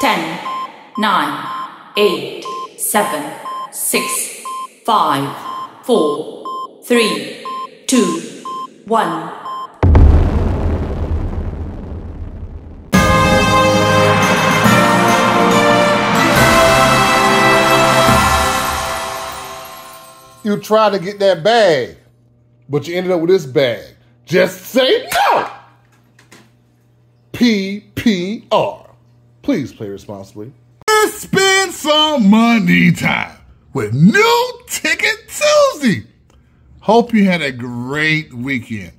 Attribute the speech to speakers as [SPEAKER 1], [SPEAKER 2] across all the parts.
[SPEAKER 1] 10, 9, 8, 7, 6, 5, 4, 3, 2, 1.
[SPEAKER 2] You tried to get that bag, but you ended up with this bag. Just say no! PPR. Please play responsibly.
[SPEAKER 3] Spin some money time with New Ticket Tuesday. Hope you had a great weekend.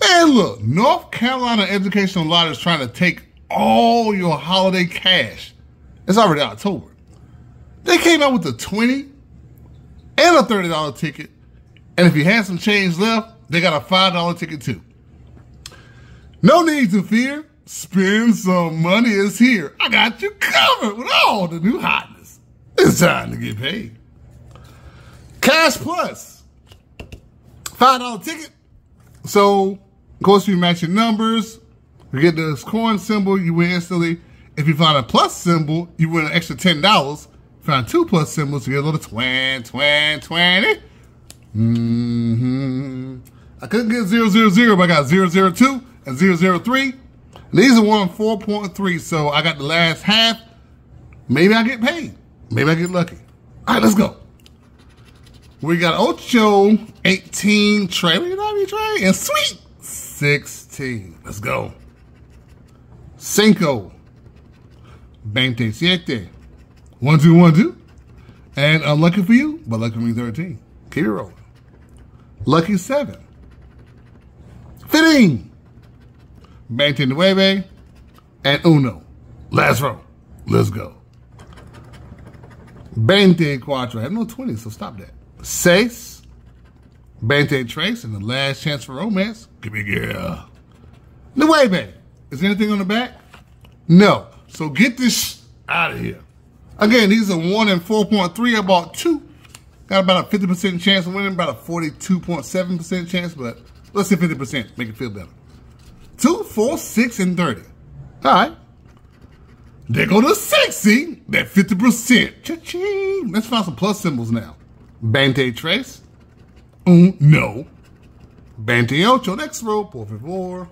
[SPEAKER 3] Man, look, North Carolina Educational Lottery is trying to take all your holiday cash. It's already October. They came out with a 20 and a $30 ticket. And if you had some change left, they got a $5 ticket too. No need to fear. Spin some money is here. I got you covered with all the new hotness. It's time to get paid. Cash Plus. $5 ticket. So, of course, you match your numbers. You get the coin symbol, you win instantly. If you find a plus symbol, you win an extra $10. Find two plus symbols, you get a little twin, twin, 20. Mm-hmm. I couldn't get 000, but I got 002 and 003. These are one 4.3, so I got the last half. Maybe I get paid. Maybe I get lucky. All right, let's go. We got Ocho, 18, Trey. We love you, Trey. And Sweet, 16. Let's go. Cinco, 27. One, two, one, two. And unlucky for you, but lucky for me, 13. Keep it rolling. Lucky 7. 15. 29. And uno. Last row. Let's go. 24. I have no 20, so stop that. Seis. 23. And the last chance for romance. Give me a girl. Nueve. Is there anything on the back? No. So get this out of here. Again, these are 1 and 4.3. I bought two. Got about a 50% chance of winning, about a 42.7% chance, but let's say 50%, make it feel better. 2, 4, 6, and 30. All right. There go the 60, that 50%. Cha-ching. Let's find some plus symbols now. Bante Trace. Un, no. Bante Ocho, next row, por favor.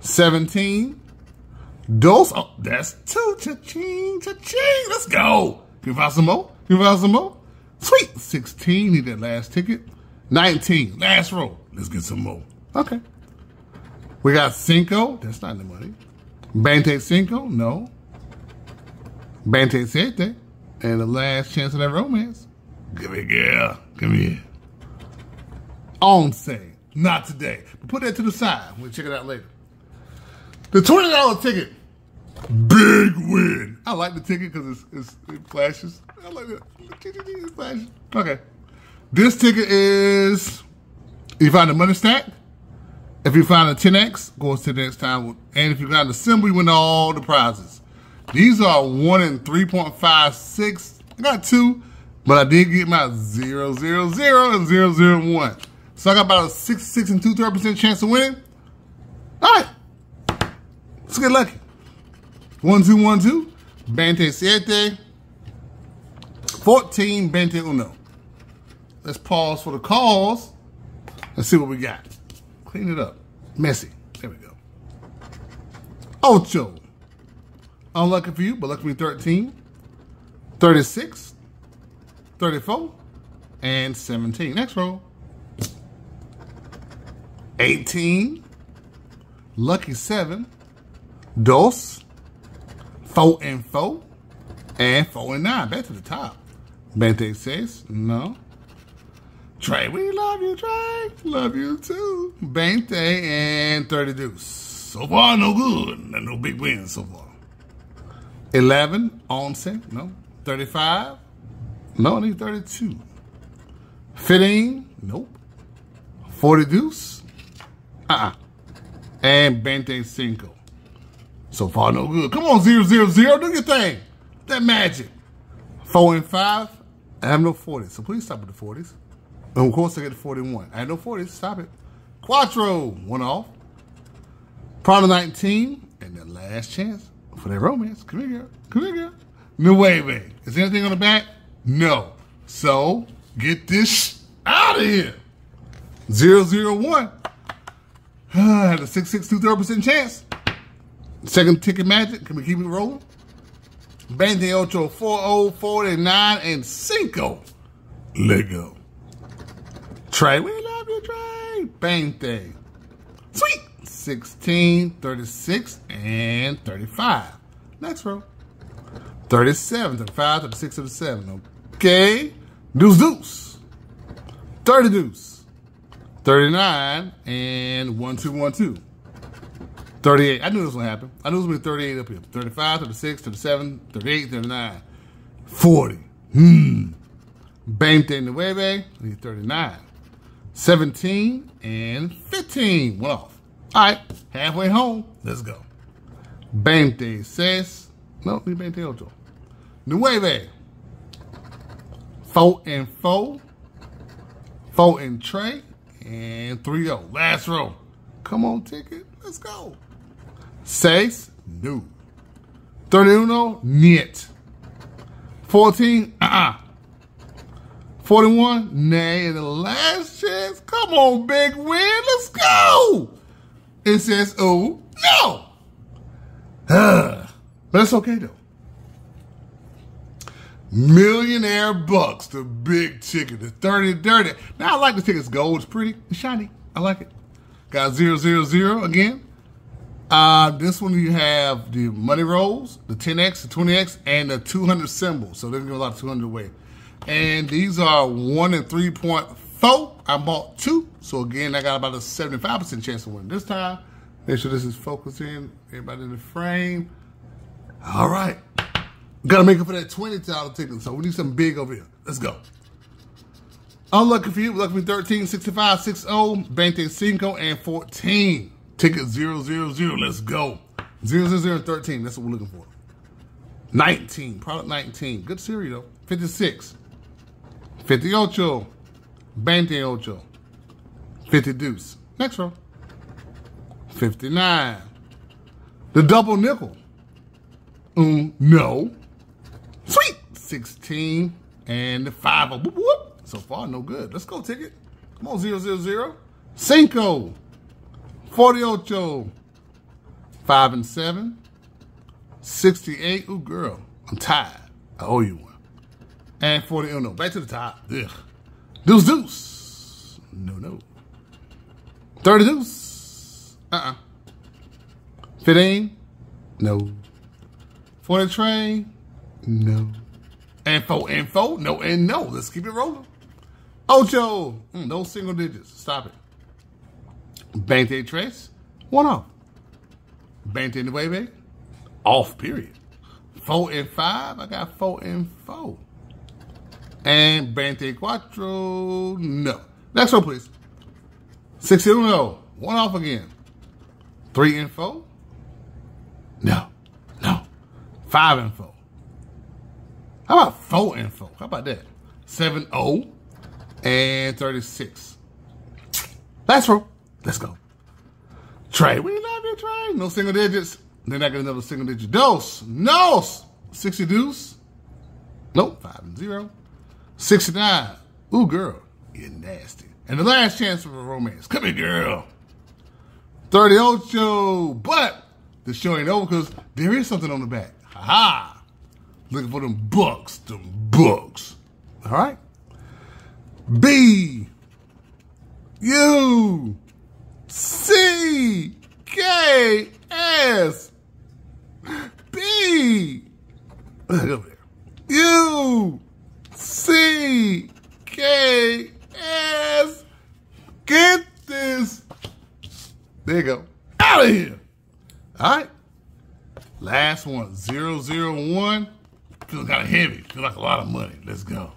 [SPEAKER 3] 17. Dos, oh, that's two. Cha-ching, cha-ching. Let's go. Can you find some more? Can you find some more? Sweet. 16, need that last ticket. 19, last row. Let's get some more. Okay. We got Cinco. That's not the money. Bante Cinco. No. Bante Siete. And the last chance of that romance. Give me, girl. Give me On Once. Not today. But put that to the side. We'll check it out later. The $20 ticket. Big win. I like the ticket because it flashes. I like it. It flashes. Okay. This ticket is, you find the money stack. If you find a 10X, goes to the next time. And if you got the symbol, you win all the prizes. These are 1 and 3.56. I got two, but I did get my 000 and 001. So I got about a 6, 6 and 2 3 percent chance of winning. All right. Let's get lucky. One, two, one, two. Bante siete. 14, Bante uno. Let's pause for the calls and see what we got. Clean it up. Messy. There we go. Ocho. Unlucky for you, but lucky for me 13. 36. 34. And 17. Next row. 18. Lucky 7. Dos. 4 and 4. And 4 and 9. Back to the top. Bente says, no. Trey, we love you, Trey. Love you too. Bente and 30 deuce. So far, no good. No big wins so far. 11, Onsen, no. 35, no, I need 32. 15, nope. 40 deuce, uh-uh. And Bente Cinco. So far, no good. Come on, 000, zero, zero. do your thing. That magic. 4 and 5, I have no 40s, so please stop with the 40s. And of course, I get the 41. I had no 40s, stop it. Quattro, one off. Prada 19, and the last chance for that romance. Come here, girl. Come here, girl. Nueve. Is there anything on the back? No. So get this out of here. Zero zero one. I had a six six two third percent chance. Second ticket magic. Can we keep it rolling? 28, 40, 49, and Cinco. Let go. Trey, we love you, Trey. Bang thing. Sweet. 16, 36, and 35. Next row. 37, 35, 36, 37. Okay. Deuce, deuce. 30 deuce. 39, and 1, 2, 1, 2. 38. I knew this to happen. I knew going to be 38 up here. 35, 36, 37, 38, 39, 40. Hmm. 29, 39. 17 and 15. One off. All right, halfway home. Let's go. 26. No, ni 28. 9. 4 and 4. 4 and Trey. And 3 0. Last row. Come on, ticket. Let's go. 6. No. 31. Niet. 14. Uh-uh. 41, nay, the last chance. Come on, big win. Let's go. It says, oh, no. but that's okay, though. Millionaire Bucks, the big ticket, the 30 dirty. Now, I like the tickets. Gold, it's pretty, it's shiny. I like it. Got 000 again. Uh, this one you have the money rolls, the 10x, the 20x, and the 200 symbols. So there's gonna be a lot of 200 away. And these are one and 3.4. I bought two. So again, I got about a 75% chance of winning this time. Make sure this is focusing. Everybody in the frame. All right. Gotta make it for that $20 ticket. So we need something big over here. Let's go. Unlucky for you, lucky for 13, 65, 60, Bante 5, and 14. Ticket 000. Let's go. 000 and 13. That's what we're looking for. 19. Product 19. Good series though. 56. 58, 28, 50 deuce. Next row. 59. The double nickel. Um, no. Sweet. 16 and the 5. Whoop, whoop. So far, no good. Let's go, ticket. Come on, 000. Cinco. 48. 5 and 7. 68. Ooh, girl. I'm tired. I owe you one and 40 oh no. Back to the top. Ugh. Deuce deuce. No, no. 30 deuce. Uh-uh. 15. No. 40 train. No. And 4 and 4. No and no. Let's keep it rolling. Ocho. Mm, no single digits. Stop it. Bante Trace. One off. Bante in the way, baby. Off, period. Four and five. I got four and four. And Bante Quattro, no. Next one, please. Six no. One off again. Three and four? No. No. Five and four. How about four and four? How about that? Seven oh and 36. Last row. Let's go. Trey, we love you, Trey. No single digits. Then I get another single digit dose. No. 60 deuce. Nope. Five and zero. 69. Ooh, girl, you're nasty. And the last chance for a romance. Come here, girl. 38 show. But the show ain't over because there is something on the back. Ha ha. Looking for them books, them books. All right. B U C K S B. Look over there. U C K S. Get this. There you go. Out of here. All right. Last one. Zero zero one. Feels kind of heavy. Feel like a lot of money. Let's go.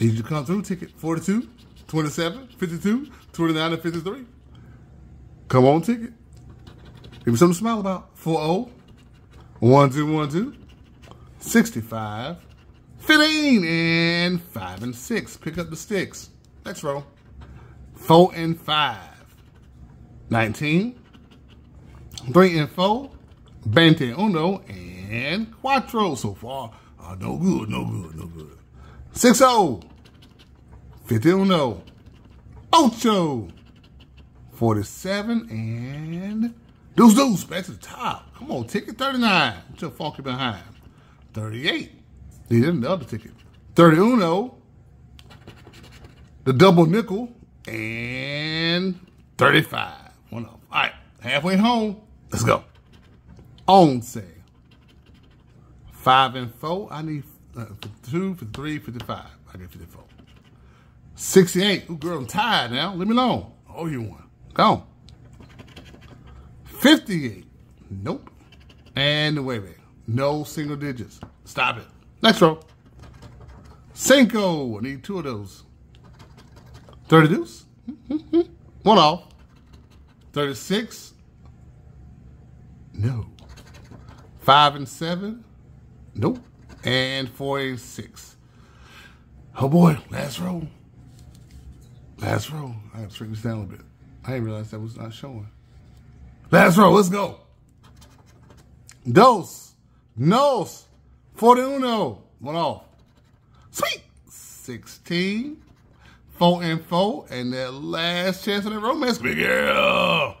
[SPEAKER 3] Need you to come through. Ticket 42, 27, 52, 29, and 53. Come on, ticket. Give me something to smile about. 40, 1212, 65, 15 and 5 and 6. Pick up the sticks. Next row. 4 and 5. 19. 3 and 4. Bante Uno, and Quattro so far. Uh, no good, no good, no good. 6 0. 51. Ocho. 47 and Deuce Deuce back to the top. Come on, ticket 39. What's your funky behind? 38. Need the other ticket. 30 Uno. The double nickel. And 35. One off. All right, halfway home. Let's go. On sale. Five and four. I need uh, 52, 53, 55. I get 54. 68. Ooh, girl, I'm tired now. Leave me alone. Oh, you want. Go. 58. Nope. And wait a minute. No single digits. Stop it. Next row. Cinco. I need two of those. 30 deuce. One off. 36. No. Five and seven. Nope. And four and six. Oh boy, last row. Last row. I gotta shrink this down a little bit. I didn't realize that was not showing. Last row, let's go. Dos, nos, forty uno, one off. Sweet, 16, four and four, and that last chance of the romance, big girl,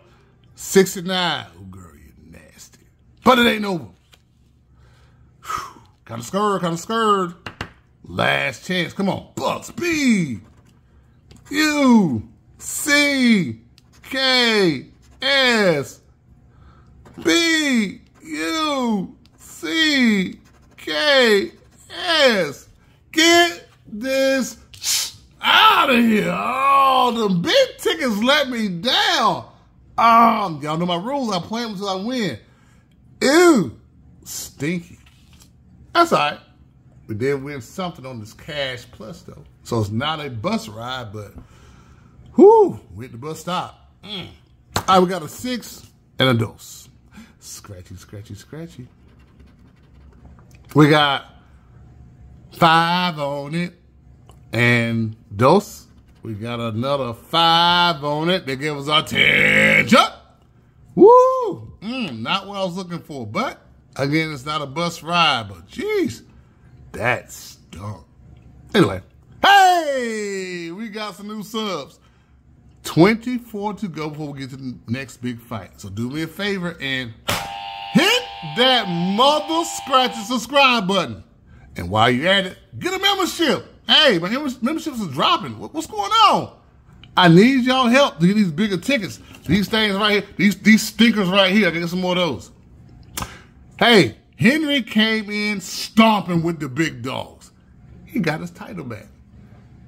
[SPEAKER 3] 69. Oh, girl, you nasty. But it ain't over. Kind of scared, kind of scared. Last chance, come on, Bucks B. U C K S B U C K S. Get this out of here. Oh, the big tickets let me down. Um, y'all know my rules. I play them until I win. Ew, stinky. That's all right. We did win something on this cash plus though. So it's not a bus ride, but whoo, we at the bus stop. Mm. All right, we got a six and a dose. Scratchy, scratchy, scratchy. We got five on it and dose. We got another five on it. They gave us our attention. Woo! Mm, not what I was looking for, but again, it's not a bus ride, but jeez, that stunk. Anyway, hey, we got some new subs. 24 to go before we get to the next big fight. So do me a favor and hit that mother scratch and subscribe button. And while you're at it, get a membership. Hey, my memberships are dropping. What's going on? I need y'all help to get these bigger tickets. These things right here, these these stickers right here. I can get some more of those. Hey, Henry came in stomping with the big dogs. He got his title back.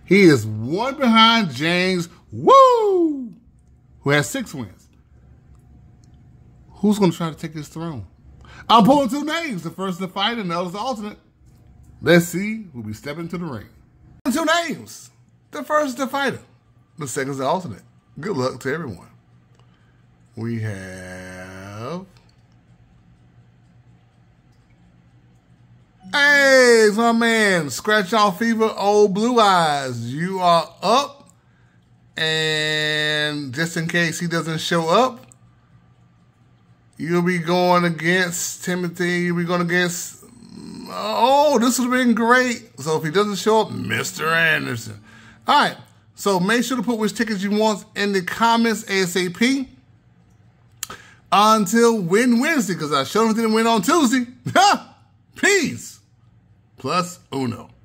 [SPEAKER 3] He is one behind James Woo, who has six wins. Who's going to try to take his throne? I'm pulling two names. The first is the fighter, and the other's the alternate. Let's see who'll be stepping to the ring. Two names. The first is the fighter. The second is the alternate. Good luck to everyone. We have. Hey, my man, Scratch Off Fever, Old Blue Eyes. You are up. And just in case he doesn't show up, you'll be going against Timothy. You'll be going against. Oh, this would have been great. So if he doesn't show up, Mr. Anderson. All right. So make sure to put which tickets you want in the comments ASAP until win Wednesday because I showed him didn't win on Tuesday. Peace. Plus uno.